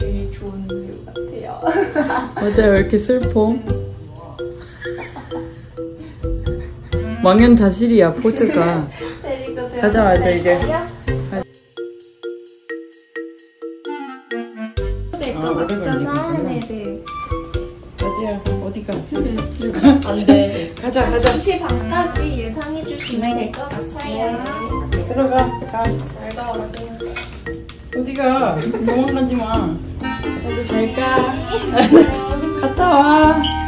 되게 좋은 view 같아요. 어때 왜 이렇게 슬퍼? 망연자실이야 포즈가. 가자, 가자, 이제. 아. 네네. 어디야 어디가? 안돼. 가자 가자. 2시 반까지 예상해 주시면 될 것 같아요. 들어가. 가. 잘 가오세요. 어디가? 도망가지 마. 가. 갔다 와.